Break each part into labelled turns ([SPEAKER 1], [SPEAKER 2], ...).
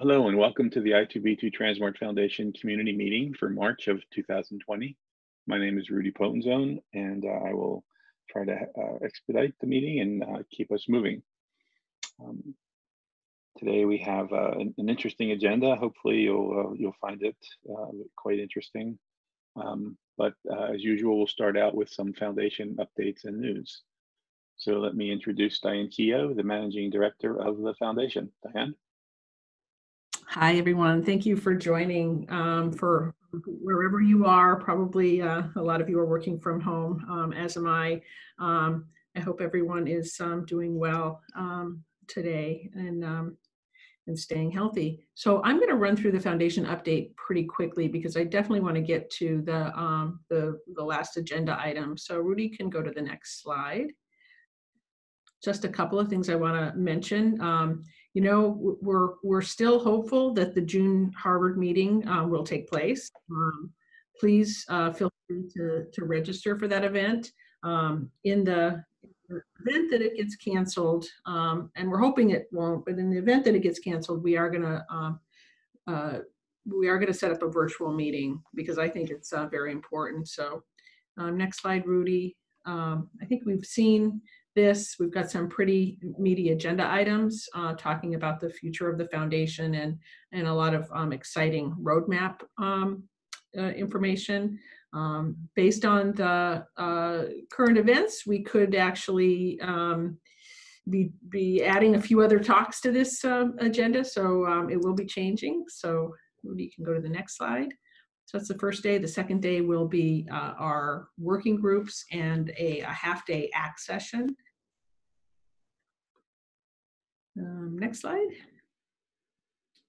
[SPEAKER 1] Hello and welcome to the I2B2 Transmart Foundation Community Meeting for March of 2020. My name is Rudy Potenzone and uh, I will try to uh, expedite the meeting and uh, keep us moving. Um, today we have uh, an, an, interesting agenda. Hopefully you'll, uh, you'll find it uh, quite interesting. Um, but as usual, we'll start out with some foundation updates and news. So let me introduce Diane Keogh, the Managing Director of the Foundation. Diane?
[SPEAKER 2] Hi, everyone. Thank you for joining um, for wherever you are. Probably uh, a lot of you are working from home, um, as am I. Um, I hope everyone is um, doing well um, today and, um, and staying healthy. So I'm going to run through the foundation update pretty quickly because I definitely want to get to the, the, the last agenda item. So Rudy can go to the next slide. Just a couple of things I want to mention you know, we're we're still hopeful that the June Harvard meeting uh, will take place. Um, please uh, feel free to, to register for that event. Um, in the event that it gets canceled, um, and we're hoping it won't, but in the event that it gets canceled, we are going to um, uh, we are going to set up a virtual meeting because I think it's uh, very important. So, um, next slide, Rudy. Um, I think we've seen this. We've got some pretty meaty agenda items uh, talking about the future of the foundation and, and a lot of um, exciting roadmap um, uh, information. Um, based on the uh, current events, we could actually um, be, be adding a few other talks to this uh, agenda, so um, it will be changing. So maybe you can go to the next slide. So that's the first day. The second day will be uh, our working groups and a, a half day ACT session. Um, next slide.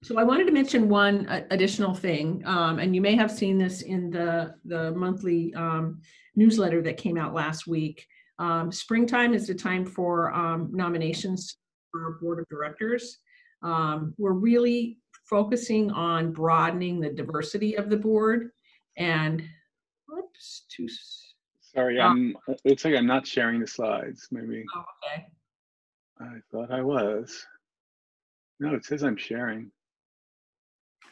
[SPEAKER 2] So I wanted to mention one uh, additional thing, um, and you may have seen this in the, the monthly um, newsletter that came out last week. Um, springtime is the time for um, nominations for our board of directors. Um, we're really focusing on broadening the diversity of the board and, whoops, too.
[SPEAKER 1] Sorry, I'm, it looks like I'm not sharing the slides, maybe.
[SPEAKER 2] Oh, okay.
[SPEAKER 1] I thought I was. No, it says I'm sharing.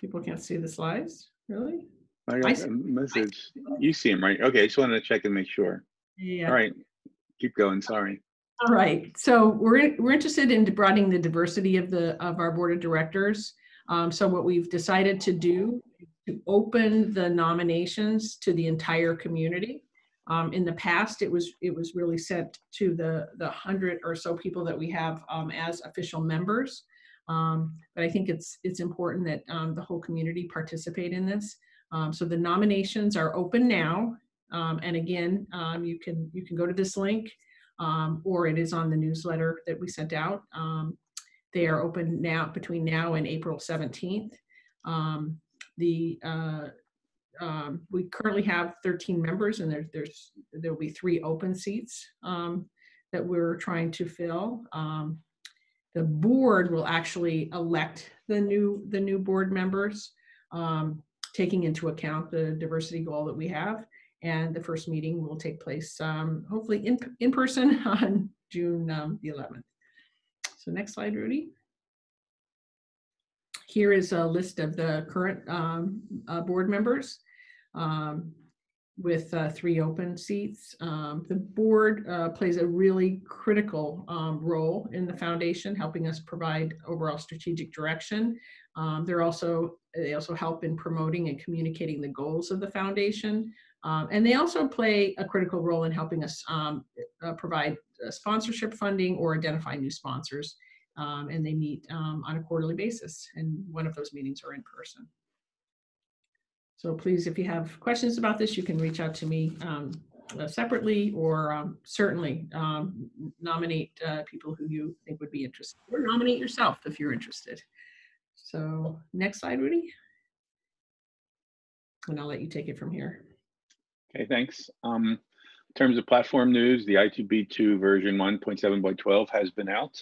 [SPEAKER 2] People can't see the slides, really?
[SPEAKER 1] I got a message. You see them, right? Okay, I just wanted to check and make sure.
[SPEAKER 2] Yeah.
[SPEAKER 1] All right, keep going, sorry.
[SPEAKER 2] All right, so we're, we're interested in broadening the diversity of the, of our board of directors. Um, so what we've decided to do is to open the nominations to the entire community. Um, in the past, it was it was really sent to the the hundred or so people that we have um, as official members. Um, but I think it's it's important that um, the whole community participate in this. Um, so the nominations are open now, um, and again, you can you can go to this link, or it is on the newsletter that we sent out. they are open now between now and April 17th. the uh, um, we currently have 13 members and there, there's there will be three open seats um, that we're trying to fill. Um, the board will actually elect the new the new board members, um, taking into account the diversity goal that we have. And the first meeting will take place um, hopefully in, in person on June um, the 11th. So next slide, Rudy. Here is a list of the current uh, board members um, with uh, three open seats. Um, the board uh, plays a really critical um, role in the foundation, helping us provide overall strategic direction. Um, they're also they also help in promoting and communicating the goals of the foundation, um, and they also play a critical role in helping us um, uh, provide uh, sponsorship funding or identify new sponsors. and they meet on a quarterly basis, and one of those meetings are in person. So please, if you have questions about this, you can reach out to me um, uh, separately or um, certainly um, nominate uh, people who you think would be interested or nominate yourself if you're interested. So next slide, Rudy. And I'll let you take it from here.
[SPEAKER 1] Okay, thanks. Um, in terms of platform news, the I2B2 version 1.7.12 has been out.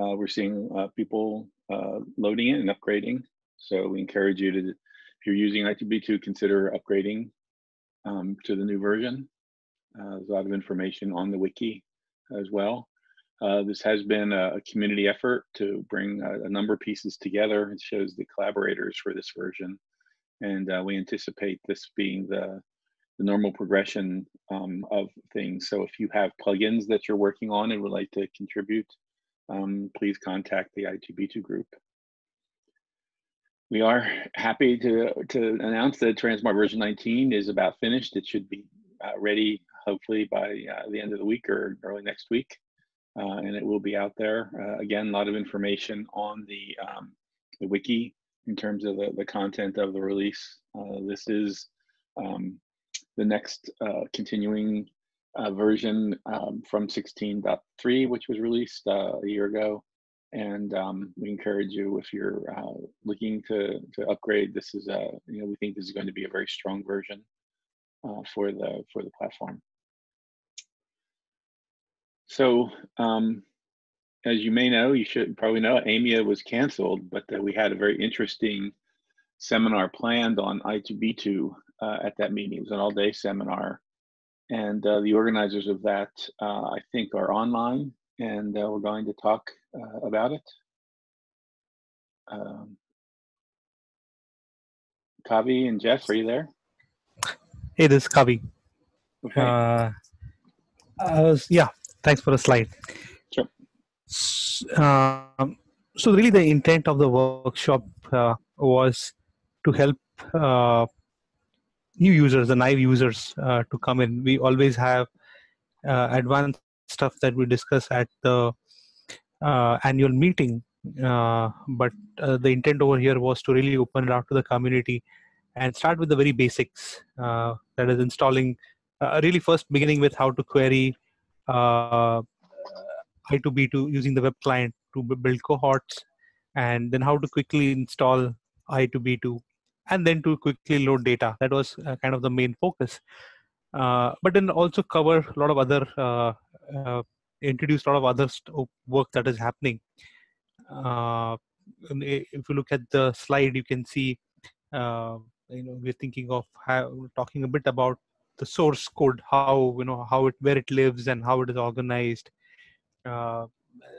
[SPEAKER 1] Uh, we're seeing uh, people uh, loading it and upgrading. So we encourage you to you're using I2B2, consider upgrading um, to the new version. Uh, there's a lot of information on the wiki as well. Uh, this has been a, a, community effort to bring a, a, number of pieces together. It shows the collaborators for this version. And uh, we anticipate this being the, the normal progression um, of things. So if you have plugins that you're working on and would like to contribute, um, please contact the I2B2 group. We are happy to, to announce that Transmart version 19 is about finished. It should be uh, ready hopefully by uh, the end of the week or early next week. Uh, and it will be out there. Uh, again, a lot of information on the, um, the wiki in terms of the, the content of the release. Uh, this is um, the next uh, continuing version um, from 16.3, which was released a year ago. And um, we encourage you if you're uh, looking to, to upgrade, this is a, you know, we think this is going to be a very strong version uh, for the for the platform. So um, as you may know, you should probably know, AMIA was canceled, but uh, we had a very interesting seminar planned on I2B2 uh, at that meeting. It was an all-day seminar, and uh, the organizers of that, uh, I think, are online, and uh, we're going to talk uh, about it. Um, Kavi and Jeff, are you there?
[SPEAKER 3] Hey, this is Kavi.
[SPEAKER 1] Okay.
[SPEAKER 3] Uh, was, yeah, thanks for the slide.
[SPEAKER 1] Sure.
[SPEAKER 3] Um, so really the intent of the workshop uh, was to help uh, new users, the naive users, uh, to come in. We always have uh, advanced stuff that we discuss at the uh, annual meeting, uh, but uh, the intent over here was to really open it out to the community and start with the very basics. Uh, that is installing, really first beginning with how to query I2B2 using the web client to build cohorts, and then how to quickly install I2B2 and then to quickly load data. That was uh, kind of the main focus. Uh, but then also cover a lot of other, uh, uh introduce a lot of other work that is happening. Uh, if you look at the slide, you can see, uh, you know, we're thinking of how, talking a bit about the source code, how you know how it where it lives and how it is organized.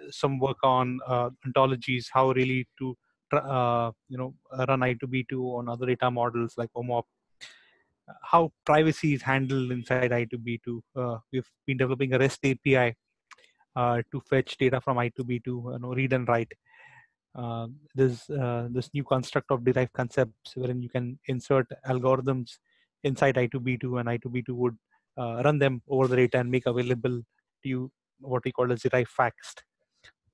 [SPEAKER 3] some work on ontologies, how really to uh, you know run I2B2 on other data models like OMOP. How privacy is handled inside I2B2. Uh, we've been developing a REST API uh, to fetch data from I2B2, you know, read and write. Uh, there's uh, this new construct of derived concepts wherein you can insert algorithms inside I2B2 and I2B2 would uh, run them over the data and make available to you what we call as derived facts.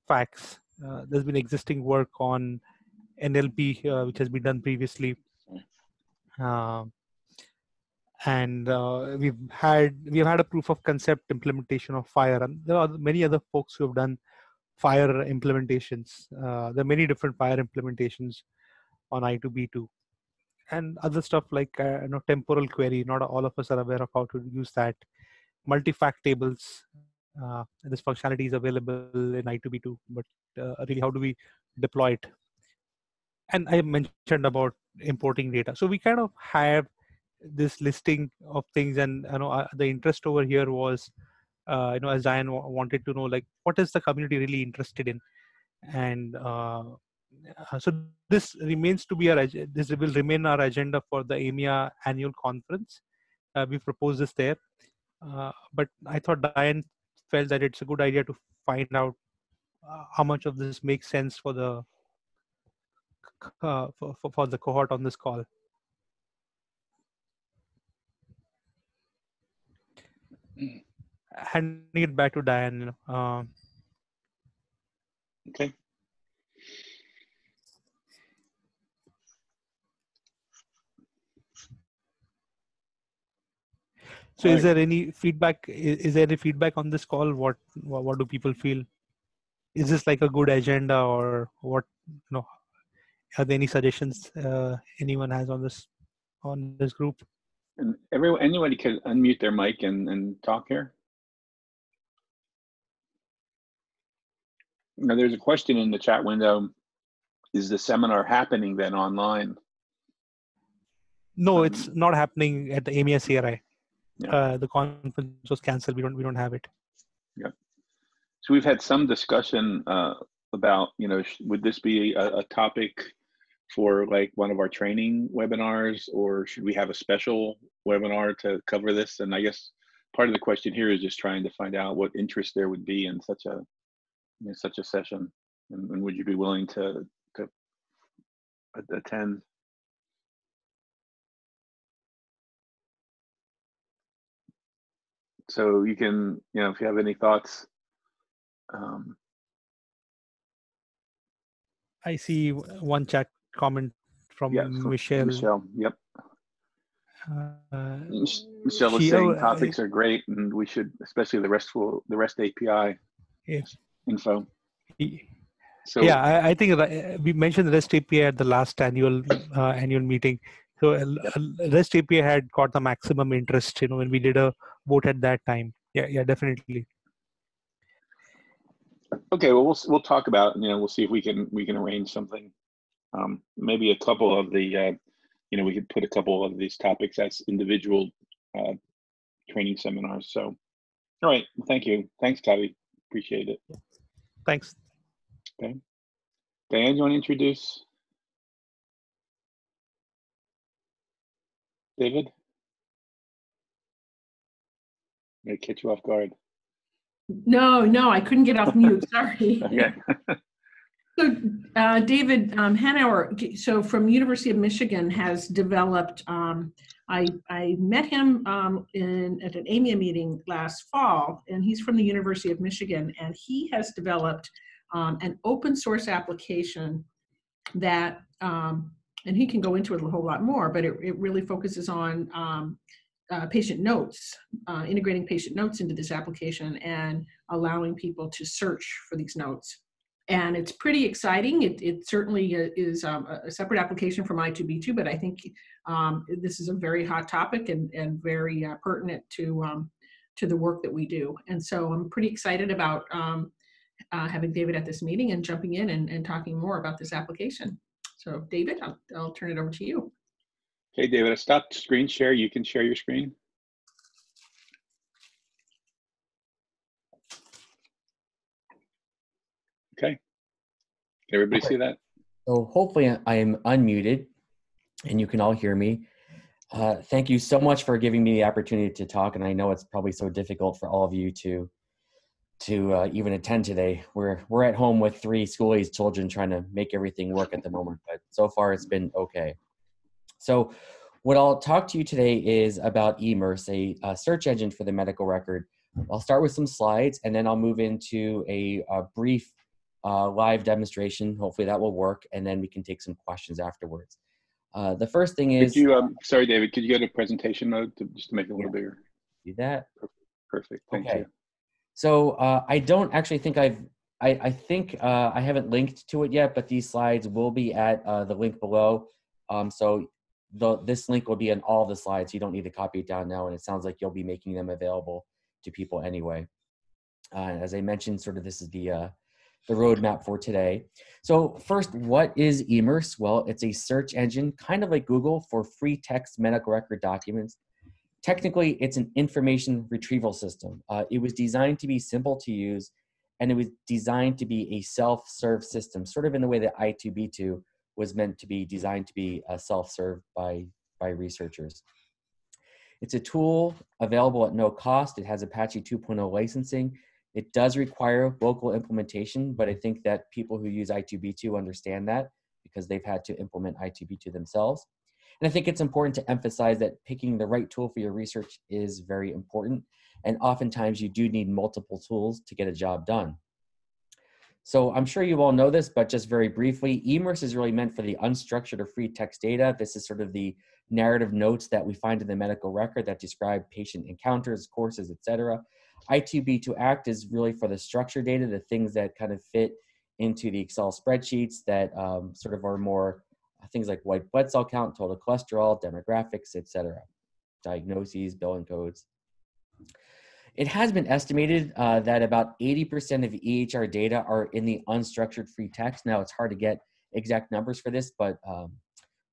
[SPEAKER 3] Facts. Uh, there's been existing work on NLP, uh, which has been done previously. Uh, and uh, we've had we've had a proof of concept implementation of FHIR, and there are many other folks who have done FHIR implementations. Uh, there are many different FHIR implementations on I2B2, and other stuff like uh, you know temporal query. Not all of us are aware of how to use that. Multi-fact tables. Uh, this functionality is available in I2B2, but really, how do we deploy it and I mentioned about importing data. So we kind of have this listing of things, and you know uh, the interest over here was, uh, you know, as Diane w- wanted to know, like what is the community really interested in, and uh, uh so this remains to be our this will remain our agenda for the AMIA annual conference. Uh, we propose this there, uh, but I thought Diane felt that it's a good idea to find out how much of this makes sense for the for, for, for the cohort on this call. Handing it back to Diane. Uh,
[SPEAKER 1] okay.
[SPEAKER 3] So, is there any feedback? Is, is, there any feedback on this call? What, what what do people feel? Is this like a good agenda, or what? You know, are there any suggestions uh, anyone has on this on this group?
[SPEAKER 1] And everyone, anybody could unmute their mic and, and talk here. Now, there's a question in the chat window. Is the seminar happening then online?
[SPEAKER 3] No, um, it's not happening at the AMIA CRI. Yeah. Uh, the conference was canceled. We don't we don't have it.
[SPEAKER 1] Yeah. So we've had some discussion uh, about, you know, sh- would this be a, a topic for like one of our training webinars, or should we have a special webinar to cover this? And I guess part of the question here is just trying to find out what interest there would be in such a in such a session, and, and would you be willing to to attend? So you can, you know, if you have any thoughts. Um,
[SPEAKER 3] I see one chat comment from
[SPEAKER 1] yeah,
[SPEAKER 3] Michelle.
[SPEAKER 1] Michelle, yep.
[SPEAKER 3] Uh,
[SPEAKER 1] Michelle was
[SPEAKER 3] she-
[SPEAKER 1] saying
[SPEAKER 3] oh, uh,
[SPEAKER 1] topics are great, and we should, especially the RESTful, the REST API
[SPEAKER 3] Yes.
[SPEAKER 1] Info. So
[SPEAKER 3] yeah, I, I think uh, we mentioned REST API at the last annual uh, annual meeting. So uh, uh, REST API had got the maximum interest, you know, when we did a vote at that time. Yeah, yeah, definitely.
[SPEAKER 1] okay, well, we'll we'll talk about, you know, we'll see if we can we can arrange something. Um, maybe a couple of the, uh, you know, we could put a couple of these topics as individual uh, training seminars. So, all right, well, thank you, thanks, Kavi, appreciate it.
[SPEAKER 3] Thanks.
[SPEAKER 1] Diane, you want to introduce? David? May catch you off guard.
[SPEAKER 2] No, no, I couldn't get off mute. Sorry.
[SPEAKER 1] Okay.
[SPEAKER 2] So, uh, David um, Hanauer, so from University of Michigan, has developed. Um, I I met him um, in at an AMIA meeting last fall, and he's from the University of Michigan, and he has developed um, an open source application that, um, and he can go into it a whole lot more, but it, it really focuses on um, uh, patient notes, uh, integrating patient notes into this application, and allowing people to search for these notes and it's pretty exciting. It, it certainly uh, is um, a separate application from I2B2, but I think um, this is a very hot topic and, and very uh, pertinent to, um, to the work that we do. And so I'm pretty excited about um, uh, having David at this meeting and jumping in and, and talking more about this application. So David, I'll, I'll turn it over to you.
[SPEAKER 1] Okay, David, I stopped screen share. You can share your screen. Okay. Can everybody see that?
[SPEAKER 4] So hopefully I am unmuted and you can all hear me. Uh, thank you so much for giving me the opportunity to talk. And I know it's probably so difficult for all of you to to uh, even attend today. We're we're at home with three school age children trying to make everything work at the moment, but so far it's been okay. So what I'll talk to you today is about eMERSE, a, a search engine for the medical record. I'll start with some slides and then I'll move into a, a brief uh, live demonstration. Hopefully that will work, and then we can take some questions afterwards. Uh, the first thing
[SPEAKER 1] Could
[SPEAKER 4] is
[SPEAKER 1] you, um, sorry, David, could you go to presentation mode to, just to make it a little bigger?
[SPEAKER 4] do that.
[SPEAKER 1] Perfect, thank
[SPEAKER 4] Okay.
[SPEAKER 1] you.
[SPEAKER 4] So uh, I don't actually think I've. I, I think uh, I haven't linked to it yet, but these slides will be at uh, the link below. Um, so the, this link will be in all the slides. You don't need to copy it down now, and it sounds like you'll be making them available to people anyway. Uh, as I mentioned, sort of this is the uh, the roadmap for today. So first, what is eMERSE? Well, it's a search engine, kind of like Google, for free text medical record documents. Technically, it's an information retrieval system. Uh, it was designed to be simple to use, and it was designed to be a self-serve system, sort of in the way that I2B2 was meant to be designed to be uh, self-serve by, by researchers. It's a tool available at no cost. It has Apache 2.0 licensing. It does require local implementation, but I think that people who use I2B2 understand that because they've had to implement I2B2 themselves. And I think it's important to emphasize that picking the right tool for your research is very important. And oftentimes you do need multiple tools to get a job done. So I'm sure you all know this, but just very briefly, eMERSE is really meant for the unstructured or free text data. This is sort of the narrative notes that we find in the medical record that describe patient encounters, courses, etc. I2B2 Act is really for the structured data, the things that kind of fit into the Excel spreadsheets that um, sort of are more uh, things like white blood cell count, total cholesterol, demographics, etc. Diagnoses, billing codes. It has been estimated uh, that about 80% of EHR data are in the unstructured free text. Now it's hard to get exact numbers for this, but um,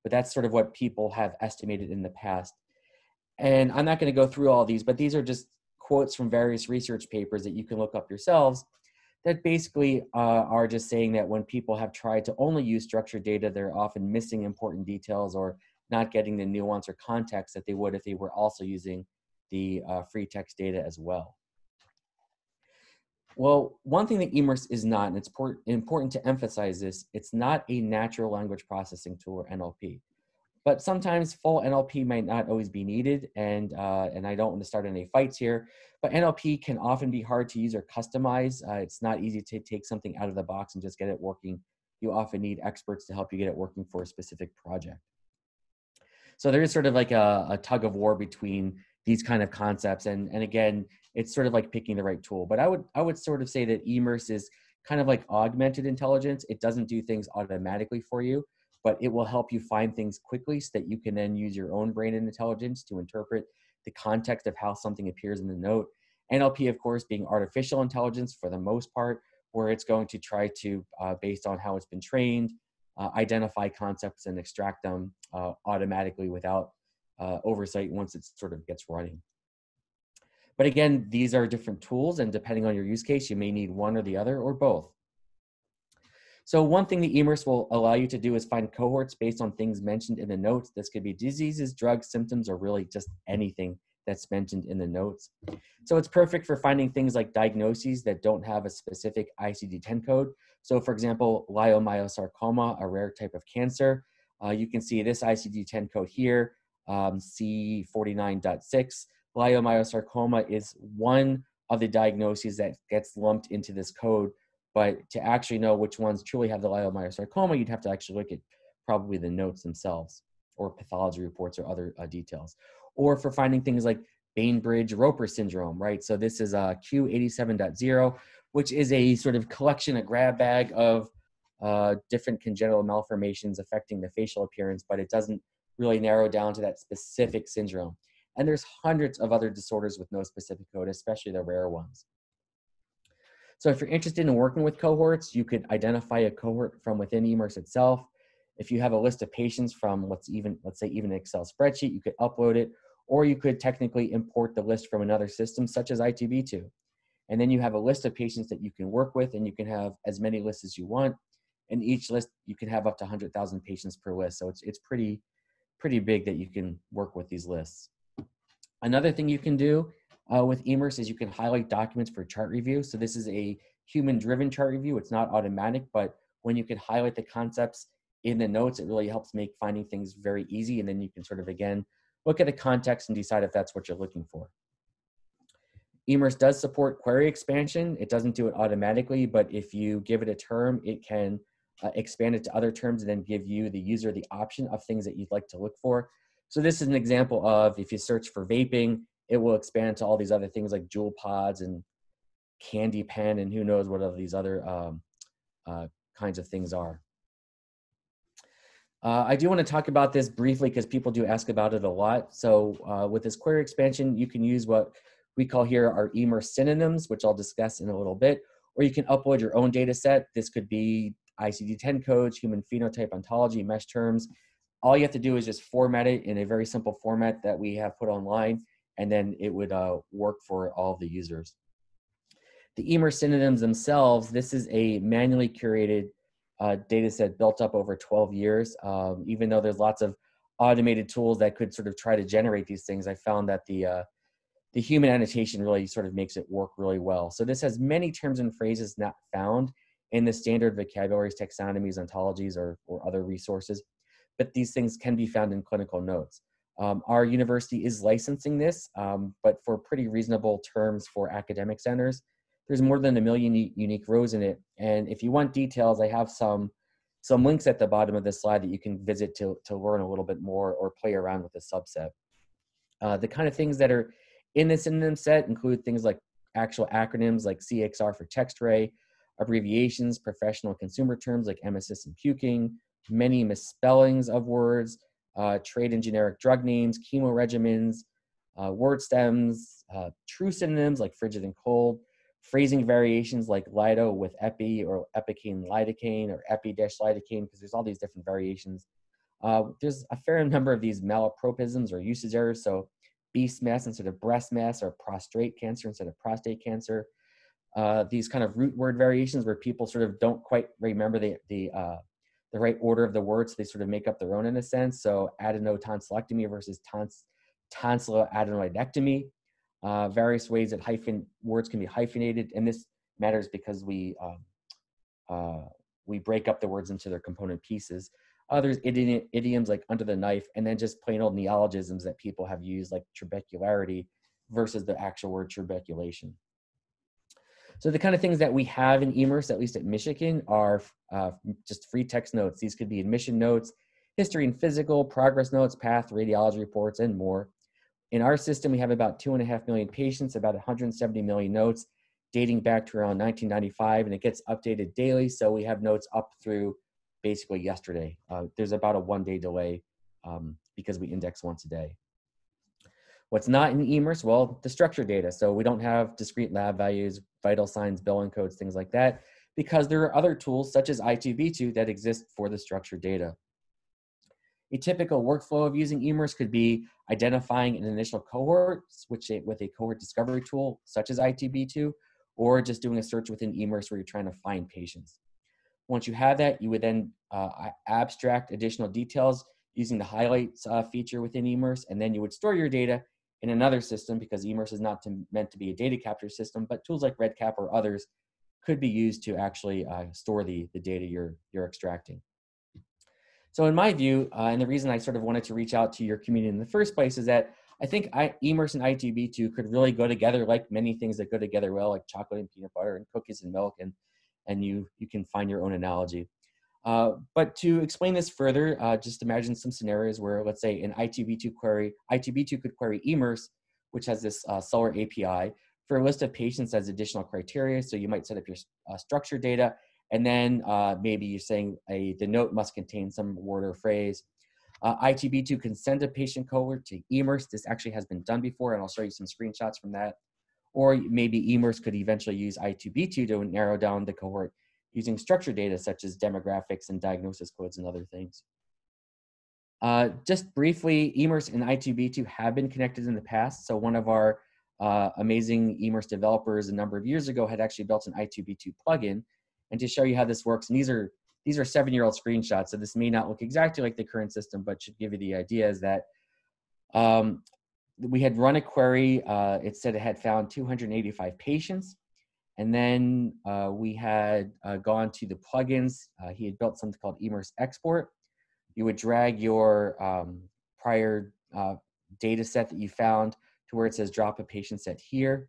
[SPEAKER 4] but that's sort of what people have estimated in the past. And I'm not going to go through all these, but these are just quotes from various research papers that you can look up yourselves. that basically uh, are just saying that when people have tried to only use structured data, they're often missing important details or not getting the nuance or context that they would if they were also using the uh, free text data as well. Well, one thing that eMERSE is not, and it's important to emphasize this, it's not a natural language processing tool or NLP. But sometimes full NLP might not always be needed, and uh, and I don't want to start any fights here. But NLP can often be hard to use or customize. Uh, it's not easy to take something out of the box and just get it working. You often need experts to help you get it working for a specific project. So there is sort of like a, a tug of war between these kind of concepts, and and again, it's sort of like picking the right tool. But I would I would sort of say that eMERSE is kind of like augmented intelligence. It doesn't do things automatically for you, but it will help you find things quickly so that you can then use your own brain and intelligence to interpret the context of how something appears in the note. NLP, of course, being artificial intelligence for the most part, where it's going to try to, uh, based on how it's been trained, uh, identify concepts and extract them uh, automatically without uh, oversight once it sort of gets running. But again, these are different tools, and depending on your use case, you may need one or the other or both. So one thing the eMERSE will allow you to do is find cohorts based on things mentioned in the notes. This could be diseases, drugs, symptoms, or really just anything that's mentioned in the notes. So it's perfect for finding things like diagnoses that don't have a specific ICD-10 code. So for example, leiomyosarcoma, a rare type of cancer, uh, you can see this ICD-10 code here, um, C49.6 leiomyosarcoma is one of the diagnoses that gets lumped into this code. But to actually know which ones truly have the leiomyosarcoma, you'd have to actually look at probably the notes themselves or pathology reports or other uh, details. Or for finding things like Bainbridge Roper syndrome, right? So this is a uh, Q87.0, which is a sort of collection, a grab bag of uh, different congenital malformations affecting the facial appearance, but it doesn't really narrow down to that specific syndrome. And there's hundreds of other disorders with no specific code, especially the rare ones. So if you're interested in working with cohorts, you could identify a cohort from within eMERSE itself. If you have a list of patients from what's even, let's say even an Excel spreadsheet, you could upload it, or you could technically import the list from another system such as I2B2. And then you have a list of patients that you can work with and you can have as many lists as you want. And each list, you can have up to 100,000 patients per list. So it's, it's pretty, pretty big that you can work with these lists. Another thing you can do uh, with eMERSE is you can highlight documents for chart review. So this is a human-driven chart review. It's not automatic, but when you can highlight the concepts in the notes, it really helps make finding things very easy. And then you can sort of, again, look at the context and decide if that's what you're looking for. eMERSE does support query expansion. It doesn't do it automatically, but if you give it a term, it can uh, expand it to other terms and then give you, the user, the option of things that you'd like to look for. So this is an example of if you search for vaping, it will expand to all these other things like JUUL pods and candy pen and who knows what of these other um, uh, kinds of things are. Uh, I do want to talk about this briefly because people do ask about it a lot. So uh, with this query expansion, you can use what we call here our Emer synonyms, which I'll discuss in a little bit, or you can upload your own data set. This could be ICD-10 codes, human phenotype ontology, MeSH terms, all you have to do is just format it in a very simple format that we have put online, and then it would uh, work for all the users. The Emer synonyms themselves, this is a manually curated uh, data set built up over 12 years. Um, even though there's lots of automated tools that could sort of try to generate these things, I found that the uh, the human annotation really sort of makes it work really well. So this has many terms and phrases not found in the standard vocabularies, taxonomies, ontologies, or, or other resources but these things can be found in clinical notes. Um, our university is licensing this, um, but for pretty reasonable terms for academic centers. There's more than a million unique rows in it. And if you want details, I have some some links at the bottom of this slide that you can visit to, to learn a little bit more or play around with the subset. Uh, the kind of things that are in this synonym set include things like actual acronyms like CXR for chest x-ray, abbreviations, professional consumer terms like emesis and puking, many misspellings of words, uh, trade and generic drug names, chemo regimens, uh, word stems, uh, true synonyms like frigid and cold, phrasing variations like lido with epi or epicaine lidocaine or epi dash lidocaine because there's all these different variations. Uh, there's a fair number of these malapropisms or usage errors. So beast mass instead of breast mass or prostrate cancer instead of prostate cancer. uh, these kind of root word variations where people sort of don't quite remember the the uh, the right order of the words. So they sort of make up their own in a sense. So adenotonsillectomy versus tons, tonsilloadenoidectomy. Uh, various ways that hyphen words can be hyphenated, and this matters because we um, uh, we break up the words into their component pieces. Others idi- idioms like under the knife, and then just plain old neologisms that people have used like trabecularity versus the actual word trabeculation. So the kind of things that we have in eMERSE, at least at Michigan, are uh, just free text notes. These could be admission notes, history and physical, progress notes, path, radiology reports, and more. In our system, we have about two and a half million patients, about 170 million notes dating back to around 1995, and it gets updated daily. So we have notes up through basically yesterday. Uh, there's about a one day delay um, because we index once a day. What's not in eMERSE? Well, the structure data. So we don't have discrete lab values, vital signs, billing codes, things like that, because there are other tools such as I2B2 that exist for the structured data. A typical workflow of using eMERSE could be identifying an initial cohort which with a cohort discovery tool such as I2B2, or just doing a search within eMERSE where you're trying to find patients. Once you have that, you would then uh, abstract additional details using the highlights uh, feature within eMERSE, and then you would store your data in another system because eMERSE is not to, meant to be a data capture system, but tools like REDCap or others could be used to actually uh, store the, the data you're, you're extracting. So in my view, uh, and the reason I sort of wanted to reach out to your community in the first place is that I think I, eMERSE and I2B2 could really go together like many things that go together well, like chocolate and peanut butter and cookies and milk, and, and you, you can find your own analogy. Uh, but to explain this further, uh, just imagine some scenarios where, let's say, an I2B2 query, I2B2 could query eMERSE, which has this uh, Solr API, for a list of patients as additional criteria. So you might set up your uh, structured data, and then uh, maybe you're saying a, the note must contain some word or phrase. Uh, I2B2 can send a patient cohort to eMERSE. This actually has been done before, and I'll show you some screenshots from that. Or maybe eMERSE could eventually use I2B2 to narrow down the cohort using structured data such as demographics and diagnosis codes and other things. Uh, just briefly, eMERSE and I2B2 have been connected in the past. So one of our uh, amazing eMERSE developers a number of years ago had actually built an I2B2 plugin. And to show you how this works, and these are these are seven-year-old screenshots, so this may not look exactly like the current system, but should give you the idea is that um, we had run a query. Uh, it said it had found 285 patients. And then uh, we had uh, gone to the plugins. Uh, he had built something called eMERSE Export. You would drag your um, prior uh, data set that you found to where it says drop a patient set here.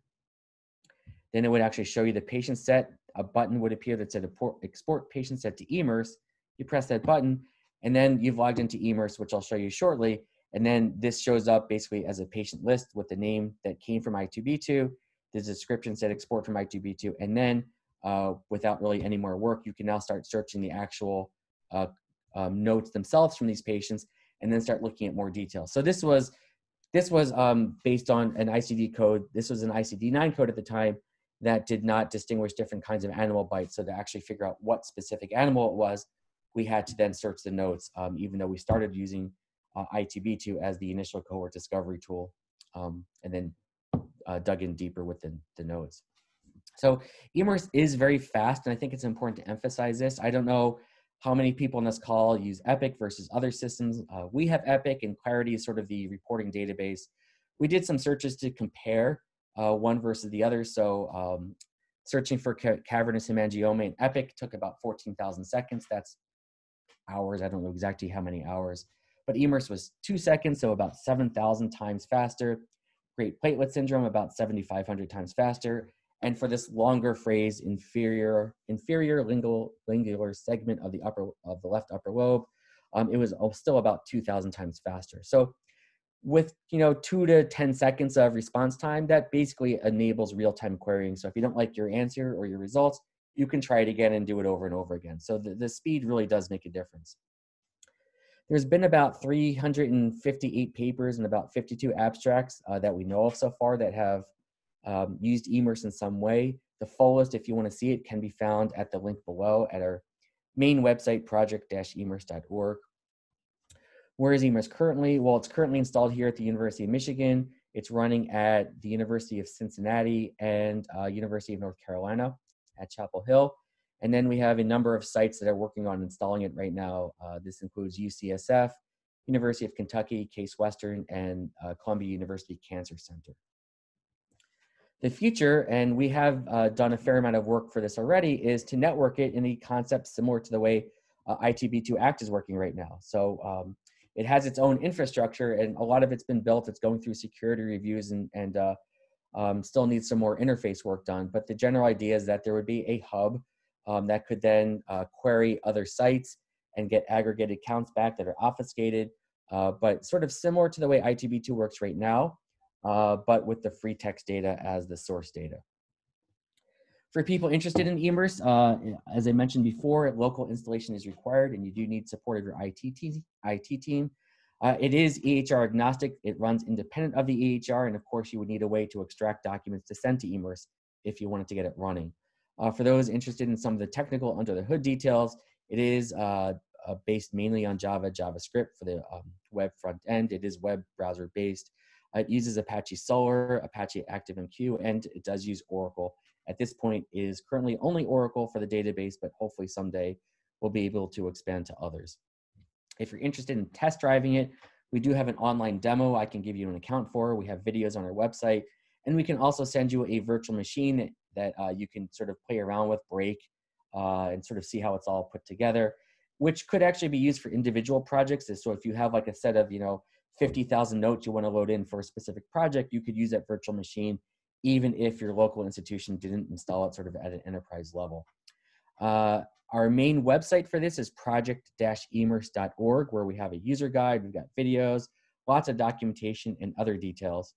[SPEAKER 4] Then it would actually show you the patient set. A button would appear that said export patient set to eMERSE. You press that button, and then you've logged into eMERSE, which I'll show you shortly. And then this shows up basically as a patient list with the name that came from I2B2 the description said export from I2B2, and then uh, without really any more work, you can now start searching the actual uh, um, notes themselves from these patients, and then start looking at more details. So this was this was um, based on an ICD code. This was an ICD-9 code at the time that did not distinguish different kinds of animal bites. So to actually figure out what specific animal it was, we had to then search the notes, um, even though we started using uh, I2B2 as the initial cohort discovery tool, um, and then uh, dug in deeper with the, the nodes. So eMERSE is very fast, and I think it's important to emphasize this. I don't know how many people on this call use Epic versus other systems. Uh, we have Epic, and Clarity is sort of the reporting database. We did some searches to compare uh, one versus the other. So um, searching for ca cavernous hemangioma in Epic took about 14,000 seconds. That's hours. I don't know exactly how many hours. But eMERSE was two seconds, so about 7,000 times faster gray platelet syndrome about 7,500 times faster. And for this longer phrase, inferior inferior lingual lingular segment of the upper of the left upper lobe, um, it was still about 2,000 times faster. So with you know two to 10 seconds of response time, that basically enables real-time querying. So if you don't like your answer or your results, you can try it again and do it over and over again. So the, the speed really does make a difference. There's been about 358 papers and about 52 abstracts uh, that we know of so far that have um, used eMERSE in some way. The full list, if you want to see it, can be found at the link below at our main website, project-emerse.org. Where is eMERSE currently? Well, it's currently installed here at the University of Michigan It's running at the University of Cincinnati and uh, University of North Carolina at Chapel Hill. And then we have a number of sites that are working on installing it right now. Uh, this includes UCSF, University of Kentucky, Case Western, and uh, Columbia University Cancer Center. The future, and we have uh, done a fair amount of work for this already, is to network it in the concept similar to the way uh, I2B2 Act is working right now. So um, it has its own infrastructure, and a lot of it's been built. It's going through security reviews and, and uh, um, still needs some more interface work done. But the general idea is that there would be a hub um, that could then uh, query other sites and get aggregated counts back that are obfuscated, uh, but sort of similar to the way I2B2 works right now, uh, but with the free text data as the source data. For people interested in eMERSE, uh, as I mentioned before, local installation is required and you do need support of your IT, team. IT team. Uh, it is EHR agnostic. It runs independent of the EHR, and of course, you would need a way to extract documents to send to eMERSE if you wanted to get it running. Uh, for those interested in some of the technical under the hood details, it is uh, uh, based mainly on Java, JavaScript for the um, web front end. It is web browser based. it uses Apache Solr, Apache ActiveMQ, and it does use Oracle. At this point, is currently only Oracle for the database, but hopefully someday we'll be able to expand to others. If you're interested in test driving it, we do have an online demo I can give you an account for. We have videos on our website, and we can also send you a virtual machine that uh, you can sort of play around with, break, uh, and sort of see how it's all put together, which could actually be used for individual projects. So if you have like a set of, you know, 50,000 notes you want to load in for a specific project, you could use that virtual machine, even if your local institution didn't install it sort of at an enterprise level. Uh, our main website for this is project-emerse.org, where we have a user guide, we've got videos, lots of documentation, and other details.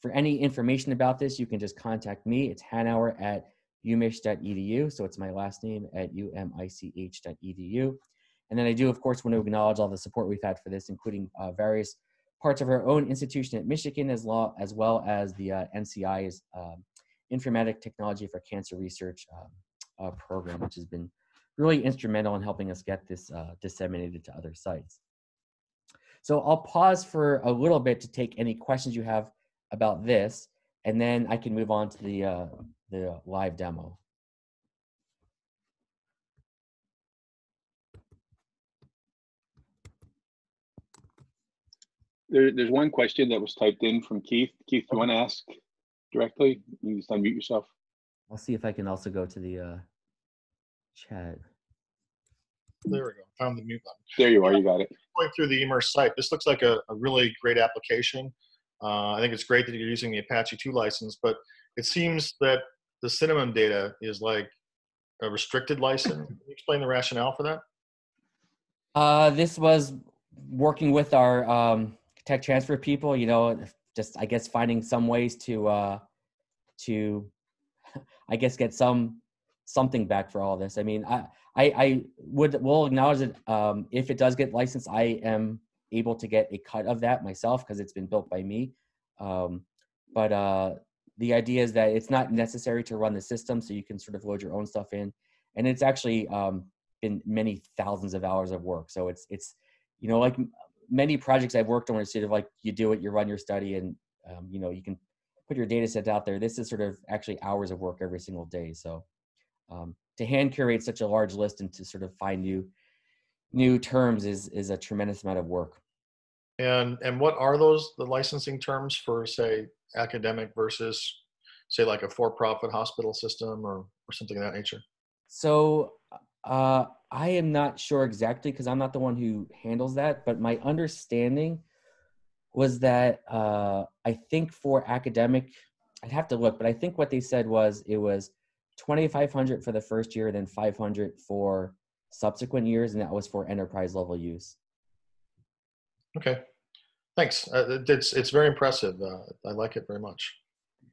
[SPEAKER 4] For any information about this, you can just contact me. It's Hanauer at umich.edu. So it's my last name at umich.edu. And then I do, of course, want to acknowledge all the support we've had for this, including uh, various parts of our own institution at Michigan, as, law, as well as the uh, NCI's um, Informatic Technology for Cancer Research um, uh, program, which has been really instrumental in helping us get this uh, disseminated to other sites. So I'll pause for a little bit to take any questions you have about this, and then I can move on to the, uh, the live demo.
[SPEAKER 1] There, there's one question that was typed in from Keith. Keith, do you want to ask directly? You just unmute yourself.
[SPEAKER 4] I'll see if I can also go to the uh, chat.
[SPEAKER 5] There we go. Found the mute button.
[SPEAKER 1] There you are. You got it.
[SPEAKER 5] Going through the eMERSE site, this looks like a, a really great application. Uh, I think it's great that you're using the Apache 2 license, but it seems that the synonym data is like a restricted license. Can you explain the rationale for that?
[SPEAKER 4] Uh, this was working with our um, tech transfer people, you know, just I guess finding some ways to uh, to I guess get some something back for all this. I mean, I I, I would will acknowledge that um, if it does get licensed, I am able to get a cut of that myself because it's been built by me. Um, but uh, the idea is that it's not necessary to run the system, so you can sort of load your own stuff in, and it's actually um, been many thousands of hours of work. So it's it's you know like many projects I've worked on, it's sort of like you do it, you run your study, and um, you know you can put your data set out there. This is sort of actually hours of work every single day. So um, to hand curate such a large list and to sort of find new new terms is is a tremendous amount of work.
[SPEAKER 5] And and what are those the licensing terms for say academic versus say like a for-profit hospital system or or something of that nature?
[SPEAKER 4] So uh, I am not sure exactly because I'm not the one who handles that, but my understanding was that uh, I think for academic, I'd have to look, but I think what they said was it was 2,500 for the first year, then 500 for subsequent years, and that was for enterprise level use.
[SPEAKER 5] Okay, thanks. Uh, it's it's very impressive. Uh, I like it very much.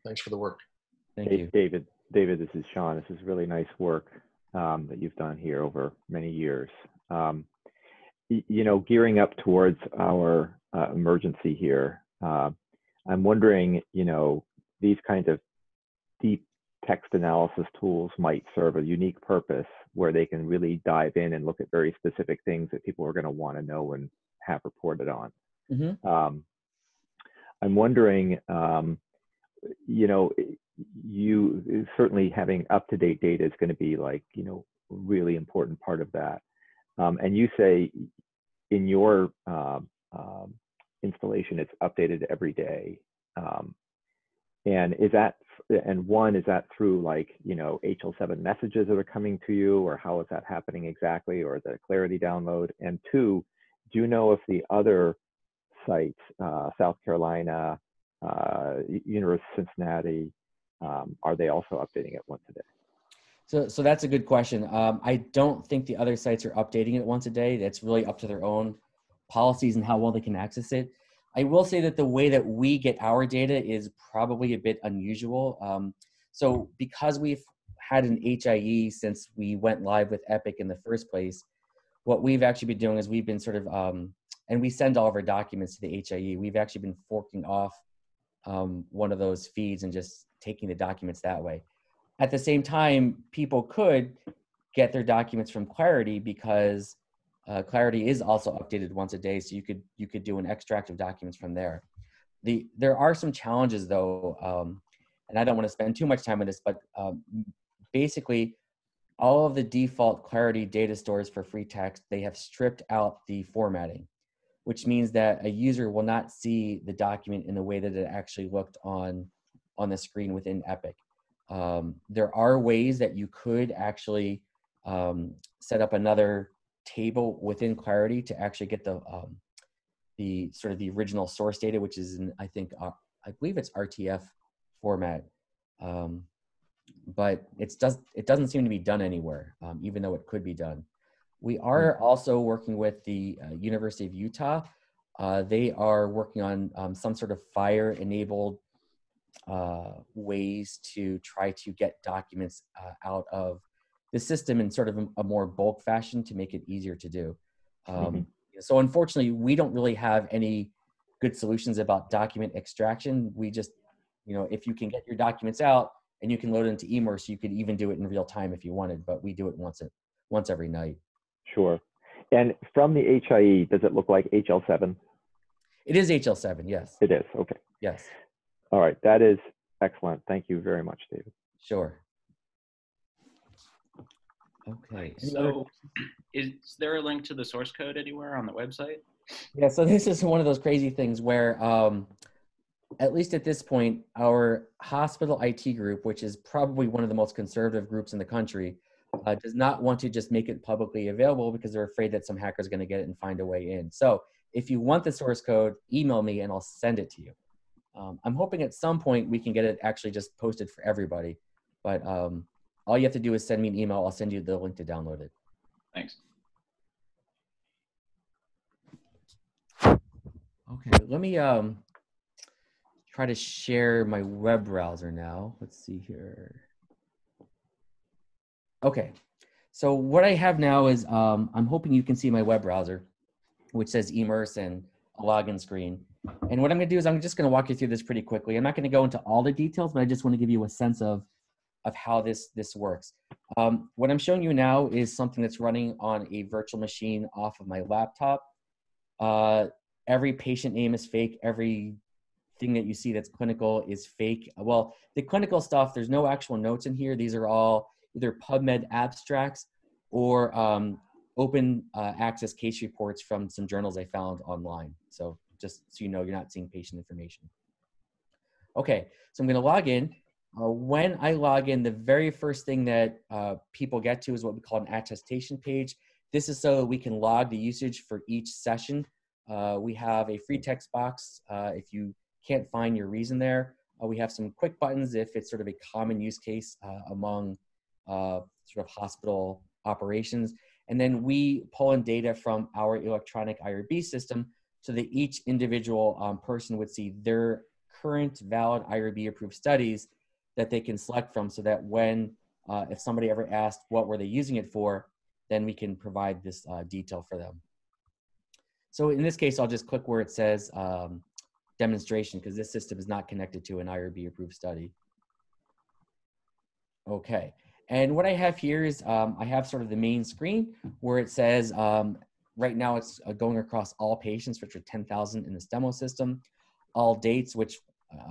[SPEAKER 5] Thanks for the work.
[SPEAKER 4] Thank
[SPEAKER 6] hey,
[SPEAKER 4] you.
[SPEAKER 6] David. David, this is Sean. This is really nice work um, that you've done here over many years. Um, you know, gearing up towards our uh, emergency here, uh, I'm wondering, you know, these kinds of deep text analysis tools might serve a unique purpose where they can really dive in and look at very specific things that people are going to want to know and have reported on.
[SPEAKER 4] Mm-hmm.
[SPEAKER 6] Um, I'm wondering, um, you know, you certainly having up to date data is going to be like, you know, really important part of that. Um, and you say in your um, um, installation, it's updated every day. Um, and is that, and one, is that through like, you know, HL7 messages that are coming to you or how is that happening exactly or the Clarity download? And two, do you know if the other sites, uh, South Carolina, uh, University of Cincinnati, um, are they also updating it once a day?
[SPEAKER 4] So, so that's a good question. Um, I don't think the other sites are updating it once a day. That's really up to their own policies and how well they can access it. I will say that the way that we get our data is probably a bit unusual. Um, so, because we've had an HIE since we went live with Epic in the first place, what we've actually been doing is we've been sort of, um, and we send all of our documents to the HIE. We've actually been forking off um, one of those feeds and just taking the documents that way. At the same time, people could get their documents from Clarity because uh, Clarity is also updated once a day, so you could you could do an extract of documents from there. The there are some challenges though, um, and I don't want to spend too much time on this, but um, basically, all of the default Clarity data stores for free text they have stripped out the formatting, which means that a user will not see the document in the way that it actually looked on on the screen within Epic. Um, there are ways that you could actually um, set up another table within Clarity to actually get the um, the sort of the original source data, which is in I think uh, I believe it's RTF format, um, but it's does it doesn't seem to be done anywhere, um, even though it could be done. We are hmm. also working with the uh, University of Utah. Uh, they are working on um, some sort of FHIR enabled uh, ways to try to get documents uh, out of the system in sort of a, a, more bulk fashion to make it easier to do. Um, mm-hmm. So unfortunately, we don't really have any good solutions about document extraction. We just, you know, if you can get your documents out and you can load it into eMERSE, you could even do it in real time if you wanted, but we do it once, a, once every night.
[SPEAKER 6] Sure. And from the HIE, does it look like HL7?
[SPEAKER 4] It is HL7, yes.
[SPEAKER 6] It is, okay.
[SPEAKER 4] Yes.
[SPEAKER 6] All right, that is excellent. Thank you very much, David.
[SPEAKER 4] Sure.
[SPEAKER 7] Okay. So is there a link to the source code anywhere on the website?
[SPEAKER 4] Yeah, so this is one of those crazy things where, um, at least at this point, our hospital IT group, which is probably one of the most conservative groups in the country, uh, does not want to just make it publicly available because they're afraid that some hacker is going to get it and find a way in. So if you want the source code, email me and I'll send it to you. Um, I'm hoping at some point we can get it actually just posted for everybody. But um, all you have to do is send me an email. I'll send you the link to download it.
[SPEAKER 7] Thanks.
[SPEAKER 4] Okay, let me um, try to share my web browser now. Let's see here. Okay, so what I have now is um, I'm hoping you can see my web browser, which says eMERSE and a login screen. And what I'm going to do is I'm just going to walk you through this pretty quickly. I'm not going to go into all the details, but I just want to give you a sense of of how this this works. Um, what I'm showing you now is something that's running on a virtual machine off of my laptop. Uh, every patient name is fake. Every thing that you see that's clinical is fake. Well, the clinical stuff, there's no actual notes in here. These are all either PubMed abstracts or um, open uh, access case reports from some journals I found online. So just so you know, you're not seeing patient information. Okay, so I'm going to log in. Uh, when I log in, the very first thing that uh, people get to is what we call an attestation page. This is so that we can log the usage for each session. Uh, we have a free text box uh, if you can't find your reason there. Uh, we have some quick buttons if it's sort of a common use case among sort of hospital operations. And then we pull in data from our electronic IRB system so that each individual um, person would see their current valid IRB approved studies that they can select from so that when uh, if somebody ever asked what were they using it for then we can provide this uh, detail for them. So in this case i'll just click where it says um, demonstration because this system is not connected to an irb approved study. Okay. And what i have here is um, i have sort of the main screen where it says um, right now it's uh, going across all patients which are 10000 in this demo system all dates, which